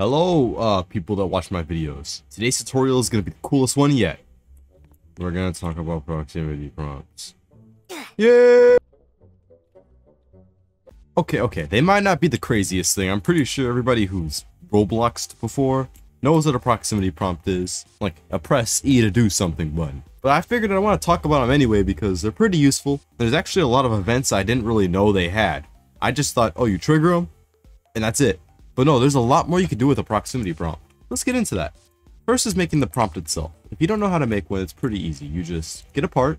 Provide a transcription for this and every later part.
Hello, uh, people that watch my videos. Today's tutorial is gonna be the coolest one yet. We're gonna talk about proximity prompts. Yeah! Okay, okay, they might not be the craziest thing. I'm pretty sure everybody who's Robloxed before knows what a proximity prompt is. Like, a press E to do something button. But I figured I want to talk about them anyway because they're pretty useful. There's actually a lot of events I didn't really know they had. I just thought, oh, you trigger them, and that's it. But no, there's a lot more you can do with a proximity prompt. Let's get into that. First is making the prompt itself. If you don't know how to make one, it's pretty easy. You just get a part,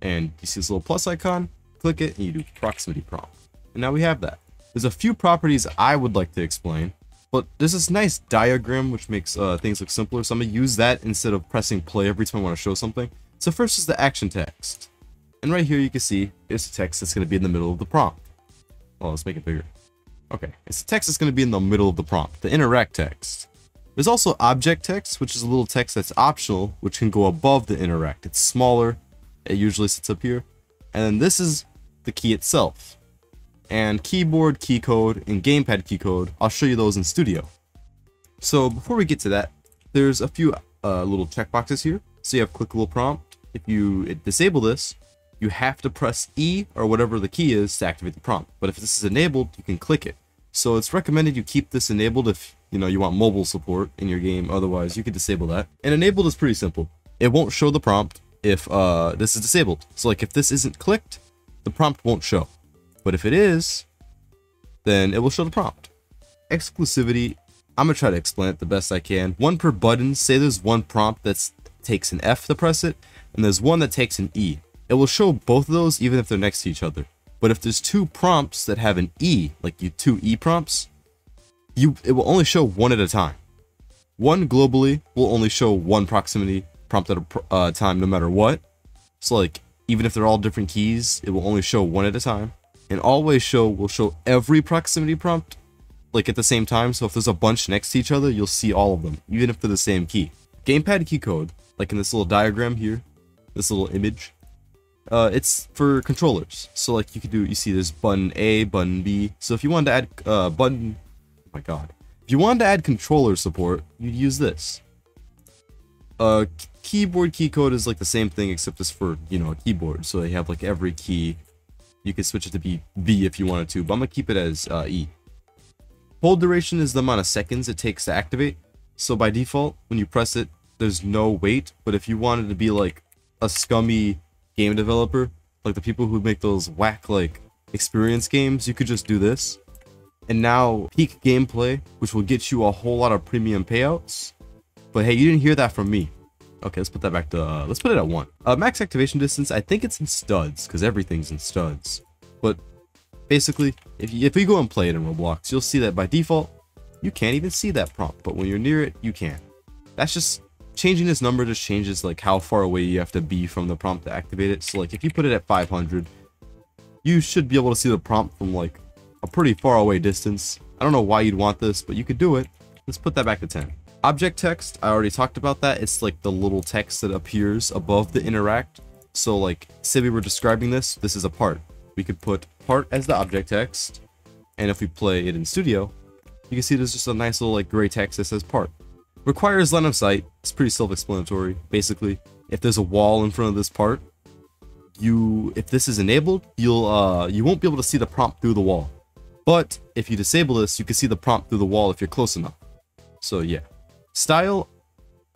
and you see this little plus icon, click it, and you do proximity prompt. And now we have that. There's a few properties I would like to explain, but there's this nice diagram which makes uh, things look simpler, so I'm going to use that instead of pressing play every time I want to show something. So first is the action text. And right here you can see it's the text that's going to be in the middle of the prompt. Well, let's make it bigger. Okay, it's text that's going to be in the middle of the prompt, the interact text. There's also object text, which is a little text that's optional, which can go above the interact. It's smaller, it usually sits up here. And then this is the key itself. And keyboard key code and gamepad key code, I'll show you those in Studio. So before we get to that, there's a few uh, little checkboxes here. So you have clickable prompt. If you disable this, you have to press E or whatever the key is to activate the prompt. But if this is enabled, you can click it. So it's recommended you keep this enabled if you know you want mobile support in your game. Otherwise, you could disable that. And enabled is pretty simple. It won't show the prompt if uh, this is disabled. So like if this isn't clicked, the prompt won't show. But if it is, then it will show the prompt. Exclusivity, I'm gonna try to explain it the best I can. One per button, say there's one prompt that takes an F to press it, and there's one that takes an E. It will show both of those even if they're next to each other. But if there's two prompts that have an E, like you two E prompts, you it will only show one at a time. One globally will only show one proximity prompt at a uh, time no matter what. So like even if they're all different keys, it will only show one at a time. And always show will show every proximity prompt like at the same time. So if there's a bunch next to each other, you'll see all of them, even if they're the same key. Gamepad key code, like in this little diagram here, this little image, uh, it's for controllers. So like you could do, you see there's button A, button B. So if you wanted to add uh, button, oh my god, if you wanted to add controller support, you'd use this. Uh, keyboard key code is like the same thing except it's for you know a keyboard. So they have like every key. You could switch it to be V if you wanted to, but I'm gonna keep it as uh, E. Hold duration is the amount of seconds it takes to activate. So by default, when you press it, there's no wait. But if you wanted to be like a scummy game developer, like the people who make those whack like experience games, you could just do this. And now peak gameplay, which will get you a whole lot of premium payouts. But hey, you didn't hear that from me. Okay, let's put that back to, uh, let's put it at one. Uh, max activation distance, I think it's in studs, because everything's in studs. But basically, if you, if we go and play it in Roblox, you'll see that by default, you can't even see that prompt. But when you're near it, you can. That's just changing this number just changes like how far away you have to be from the prompt to activate it. So like if you put it at 500, you should be able to see the prompt from like a pretty far away distance. I don't know why you'd want this, but you could do it. Let's put that back to 10. Object text, I already talked about that. It's like the little text that appears above the interact. So like, say we were describing this, this is a part. We could put part as the object text. And if we play it in studio, you can see there's just a nice little like gray text that says part. Requires line of sight. It's pretty self-explanatory. Basically, if there's a wall in front of this part, you if this is enabled, you'll uh you won't be able to see the prompt through the wall. But if you disable this, you can see the prompt through the wall if you're close enough. So yeah. Style,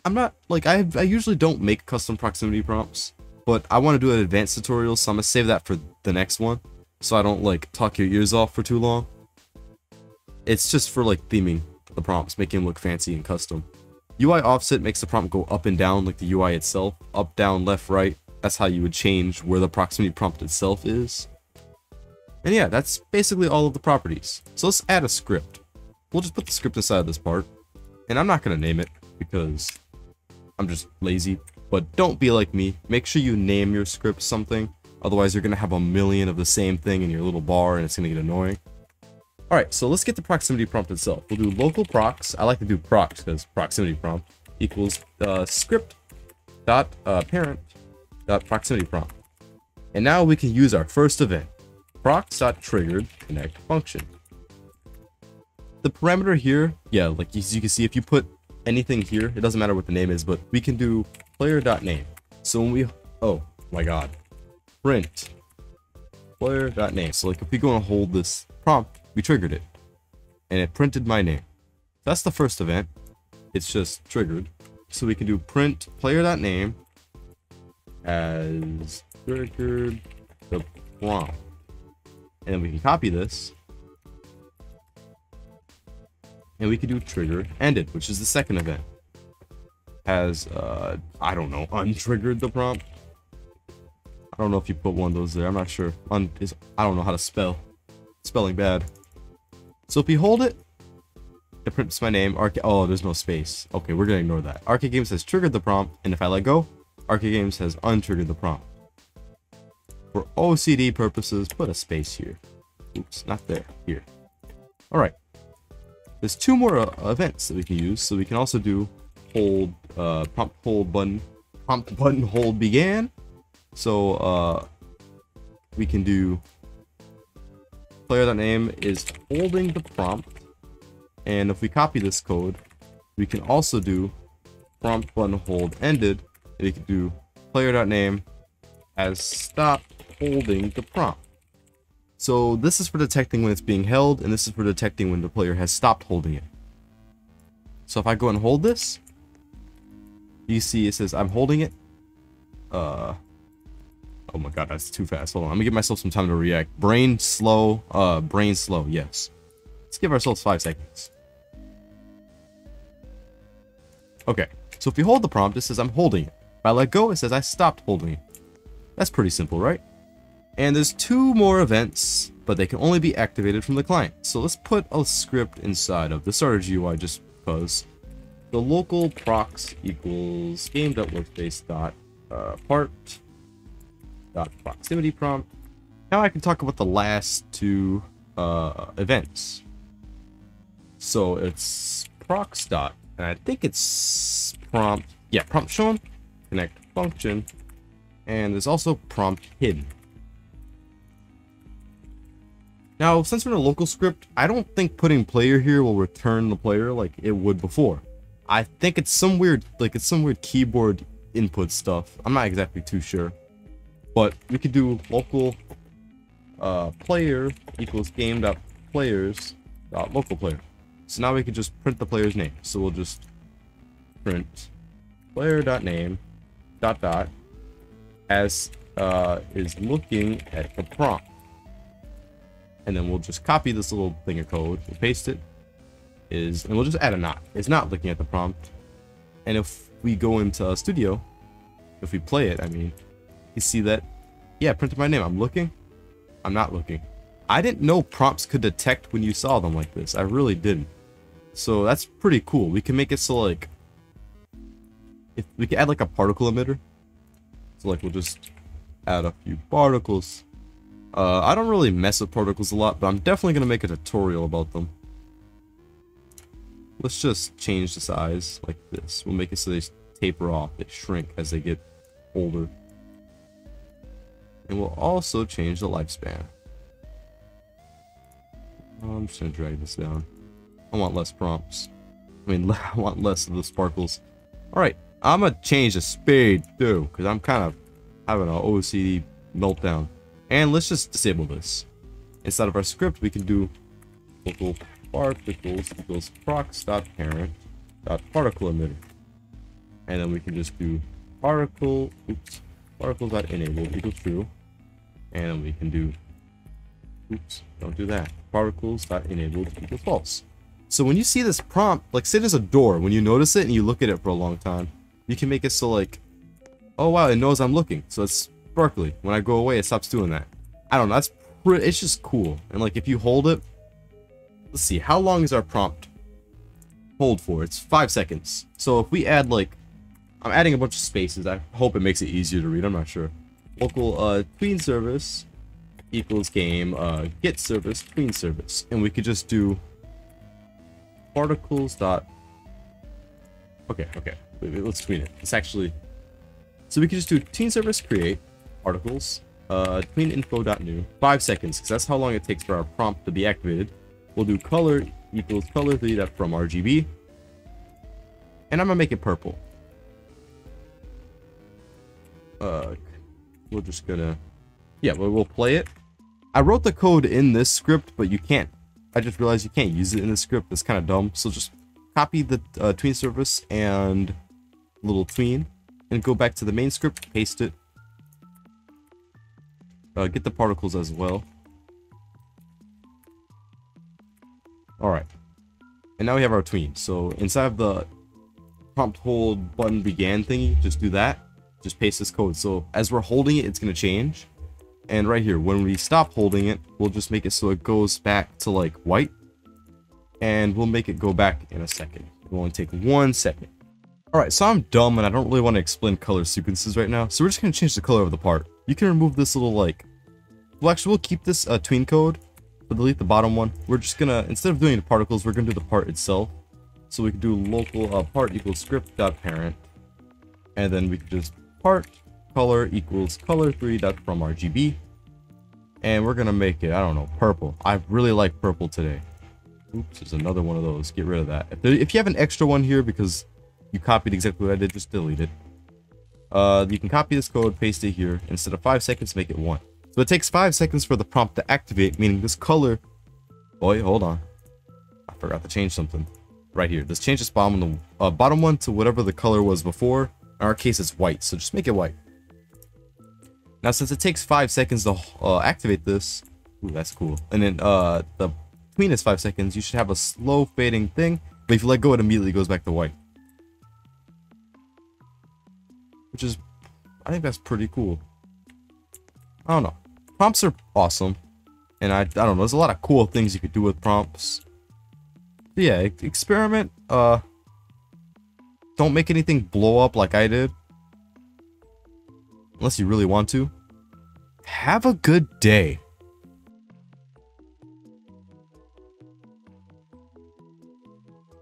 I'm not like I I usually don't make custom proximity prompts, but I want to do an advanced tutorial, so I'm gonna save that for the next one, so I don't like talk your ears off for too long. It's just for like theming the prompts, making them look fancy and custom. UI offset makes the prompt go up and down like the UI itself. Up, down, left, right. That's how you would change where the proximity prompt itself is. And yeah, that's basically all of the properties. So let's add a script. We'll just put the script inside of this part. And I'm not going to name it because I'm just lazy. But don't be like me. Make sure you name your script something. Otherwise, you're going to have a million of the same thing in your little bar and it's going to get annoying. Alright, so let's get the proximity prompt itself. We'll do local prox. I like to do prox because proximity prompt equals uh, script dot uh, parent dot proximity prompt. And now we can use our first event, prox dot triggered connect function. the parameter here, yeah, like as you can see, if you put anything here, it doesn't matter what the name is, but we can do player.name. So when we, oh my god, print player.name. So like if we go and hold this prompt, we triggered it and it printed my name. That's the first event. It's just triggered. So we can do print player.name as triggered the prompt. And then we can copy this. And we can do trigger ended, which is the second event. Has, uh, I don't know, untriggered the prompt. I don't know if you put one of those there. I'm not sure. Un is I don't know how to spell. Spelling bad. So if you hold it, it prints my name. Arca oh, there's no space. Okay, we're gonna ignore that. Arcade Games has triggered the prompt, and if I let go, Arcade Games has untriggered the prompt. For OCD purposes, put a space here. Oops, not there. Here. Alright. There's two more uh, events that we can use. So we can also do hold, uh, prompt hold button, prompt button hold began. So, uh, we can do player.name is holding the prompt. And if we copy this code, we can also do prompt button hold ended. And we can do player.name as stop holding the prompt. So this is for detecting when it's being held, and this is for detecting when the player has stopped holding it. So if I go and hold this, you see it says I'm holding it. Uh, oh my god, that's too fast. Hold on, I'm gonna give myself some time to react. Brain slow, uh, brain slow, yes. Let's give ourselves five seconds. Okay, so if you hold the prompt, it says I'm holding it. If I let go, it says I stopped holding it. That's pretty simple, right? And there's two more events, but they can only be activated from the client. So let's put a script inside of the starter GUI just because the local prox equals game.workspace dot uh, part dot proximity prompt. Now I can talk about the last two uh, events. So it's prox dot, and I think it's prompt. Yeah, prompt shown, connect function, and there's also prompt hidden. Now, since we're in a local script, I don't think putting player here will return the player like it would before. I think it's some weird, like it's some weird keyboard input stuff. I'm not exactly too sure. But we could do local uh, player equals game dot players dot local player. So now we can just print the player's name. So we'll just print player dot name dot dot as uh, is looking at the prompt and then we'll just copy this little thing of code, we'll paste it, is, and we'll just add a not. It's not looking at the prompt. And if we go into Studio, if we play it, I mean, you see that, yeah, printed my name. I'm looking, I'm not looking. I didn't know prompts could detect when you saw them like this. I really didn't. So that's pretty cool. We can make it so like, if we can add like a particle emitter. So like we'll just add a few particles. Uh, I don't really mess with particles a lot, but I'm definitely to make a tutorial about them. Let's just change the size like this. We'll make it so they taper off, they shrink as they get older. And we'll also change the lifespan. Oh, I'm just to drag this down. I want less prompts. I mean, I want less of the sparkles. Alright, I'm to change the speed too, because I'm kind of having an OCD meltdown. And let's just disable this. Inside of our script, we can do local particles equals prox parent particle emitter. And then we can just do particle oops particle enable equals true. And we can do oops, don't do that. Particles dot enabled equals false. So when you see this prompt, like say there's a door, when you notice it and you look at it for a long time, you can make it so like, oh wow, it knows I'm looking. So it's sparkly. When I go away, it stops doing that. I don't know. That's it's just cool. And like if you hold it, let's see, how long is our prompt hold for? It's five seconds. So if we add like, I'm adding a bunch of spaces. I hope it makes it easier to read. I'm not sure. Local uh, tween service equals game uh, get service tween service, and we could just do particles dot. Okay, okay. Wait, wait, let's tween it. It's actually. So we could just do tween service create articles. Uh, tween new Five seconds, because that's how long it takes for our prompt to be activated. We'll do color equals color 3 dot from RGB. And I'm gonna make it purple. Uh, we're just gonna, yeah, we'll, play it. I wrote the code in this script, but you can't. I just realized you can't use it in this script. It's kind of dumb. So just copy the uh, tween service and little tween and go back to the main script, paste it. Uh, get the particles as well. Alright. And now we have our tween. So inside of the prompt hold button began thingy, just do that. Just paste this code. So as we're holding it, it's going to change. And right here, when we stop holding it, we'll just make it so it goes back to like white. And we'll make it go back in a second. It will only take one second. Alright, so I'm dumb and I don't really want to explain color sequences right now. So we're just going to change the color of the part. You can remove this little like... Well, actually, we'll keep this uh, tween code. But delete the bottom one. We're just going to, instead of doing the particles, we're going to do the part itself. So we can do local uh, part equals script dot parent. And then we can just part color equals color3 dot from RGB. And we're gonna make it, I don't know, purple. I really like purple today. Oops, there's another one of those. Get rid of that. If, there, if you have an extra one here because you copied exactly what I did, just delete it. Uh, you can copy this code, paste it here. Instead of 5 seconds, make it 1. So it takes 5 seconds for the prompt to activate, meaning this color... Boy, hold on. I forgot to change something. Right here. Let's change this uh, bottom one to whatever the color was before. In our case, it's white, so just make it white. Now, since it takes 5 seconds to uh, activate this, ooh, that's cool. And then uh, the tween is 5 seconds, you should have a slow fading thing, but if you let go, it immediately goes back to white. Which is, I think that's pretty cool. I don't know. Prompts are awesome. And I, I don't know, there's a lot of cool things you could do with prompts. But yeah, experiment, uh, don't make anything blow up like I did. Unless you really want to. Have a good day.